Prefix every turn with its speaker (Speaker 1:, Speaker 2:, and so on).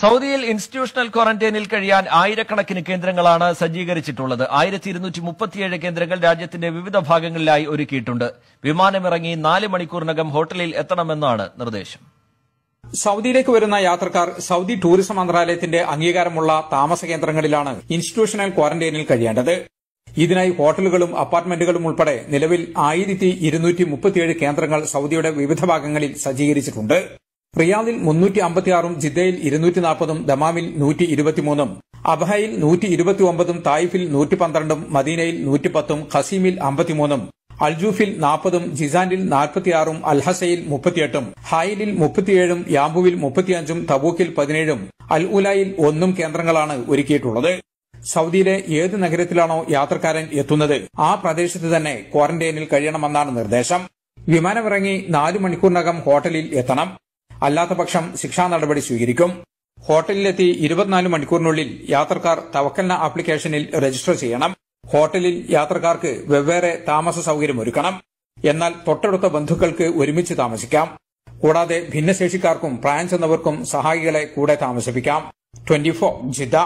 Speaker 1: സൗദിയിൽ ഇൻസ്റ്റിറ്റ്യൂഷണൽ ക്വാറന്റൈനിൽ കഴിയാൻ ആയിരക്കണക്കിന് കേന്ദ്രങ്ങളാണ് സജ്ജീകരിച്ചിട്ടുള്ളത്. ആയിരത്തി ഇരുന്നൂറ്റി മുപ്പത്തിയേഴ് കേന്ദ്രങ്ങൾ രാജ്യത്തിന്റെ വിവിധ ഭാഗങ്ങളിലായി ഒരുക്കിയിട്ടുണ്ട്. വിമാനമിറങ്ങി നാല് മണിക്കൂറിനകം ഹോട്ടലിൽ എത്തണമെന്നാണ് നിർദ്ദേശം.
Speaker 2: സൗദിയിലേക്ക് വരുന്ന യാത്രക്കാർ സൗദി ടൂറിസം മന്ത്രാലയത്തിന്റെ അംഗീകാരമുള്ള താമസ കേന്ദ്രങ്ങളിലാണ് ഇൻസ്റ്റിറ്റ്യൂഷണൽ ക്വാറന്റൈനിൽ കഴിയേണ്ടത്. ഇതിനായി ഹോട്ടലുകളും അപ്പാർട്ട്മെന്റുകളും ഉൾപ്പെടെ നിലവിൽ ആയിരത്തി കേന്ദ്രങ്ങൾ സൗദിയുടെ വിവിധ ഭാഗങ്ങളിൽ സജ്ജീകരിച്ചിട്ടുണ്ട്. റിയാദിൽ മുന്നൂറ്റി അമ്പത്തിയാറും ജിദ്ദയിൽ ഇരുന്നൂറ്റി നാൽപ്പതും ദമാമിൽ നൂറ്റി ഇരുപത്തിമൂന്നും അബഹയിൽ നൂറ്റി ഇരുപത്തിയൊമ്പതും തായിഫിൽ നൂറ്റി പന്ത്രണ്ടും മദീനയിൽ നൂറ്റിപ്പത്തും ഖസീമിൽ അമ്പത്തിമൂന്നും അൽജൂഫിൽ നാൽപ്പതും ജിസാനിൽ നാൽപ്പത്തിയാറും അൽഹസയിൽ മുപ്പത്തിയെട്ടും ഹായിലിൽ മുപ്പത്തിയേഴും യാമ്പുവിൽ മുപ്പത്തിയഞ്ചും തബൂക്കിൽ പതിനേഴും അൽ ഉലായിൽ ഒന്നും കേന്ദ്രങ്ങളാണ് ഒരുക്കിയിട്ടുള്ളത്. സൌദിയിലെ ഏത് നഗരത്തിലാണോ യാത്രക്കാരൻ എത്തുന്നത് ആ പ്രദേശത്ത് തന്നെ ക്വാറന്റൈനിൽ കഴിയണമെന്നാണ് നിർദ്ദേശം. വിമാനമിറങ്ങി നാലു മണിക്കൂറിനകം ഹോട്ടലിൽ എത്തണം. അല്ലാത്തപക്ഷം ശിക്ഷാ നടപടി സ്വീകരിക്കും. ഹോട്ടലിലെത്തി ഇരുപത്തിനാല് മണിക്കൂറിനുള്ളിൽ യാത്രക്കാർ തവക്കൽന ആപ്ലിക്കേഷനിൽ രജിസ്റ്റർ ചെയ്യണം. ഹോട്ടലിൽ യാത്രക്കാർക്ക് വെവ്വേറെ താമസ സൌകര്യം ഒരുക്കണം എന്നാൽ തൊട്ടടുത്ത ബന്ധുക്കൾക്ക് ഒരുമിച്ച് താമസിക്കാം. കൂടാതെ ഭിന്നശേഷിക്കാർക്കും പ്രായം ചെന്നവർക്കും സഹായികളെ കൂടെ താമസിപ്പിക്കാം. Twenty four Jeddah